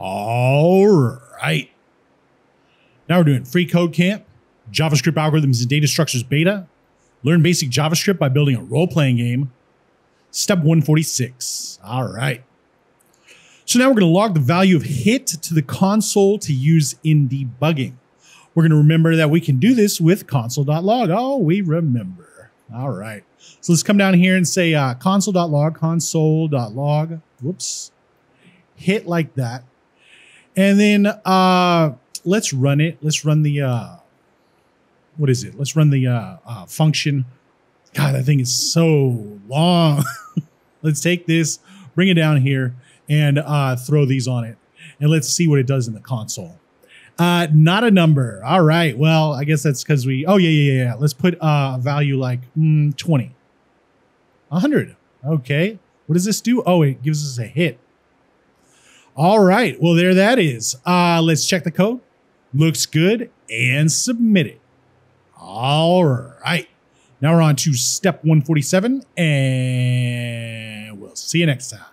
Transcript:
All right. Now we're doing freeCodeCamp, JavaScript algorithms and data structures beta. Learn basic JavaScript by building a role playing game. Step 146. All right. So now we're going to log the value of hit to the console to use in debugging. We're going to remember that we can do this with console.log. Oh, we remember. All right. So let's come down here and say uh, console.log, console.log. Whoops. Hit like that. And then uh, let's run it. Let's run the, uh, what is it? Let's run the uh, uh, function. God, that thing is so long. let's take this, bring it down here, and uh, throw these on it. And let's see what it does in the console. Uh, not a number. All right. Well, I guess that's because we, oh, yeah, yeah, yeah. Let's put uh, a value like mm, 20. 100. Okay. What does this do? Oh, it gives us a hit. All right. Well, there that is. Uh, let's check the code. Looks good and submit it. All right. Now we're on to step 147 and we'll see you next time.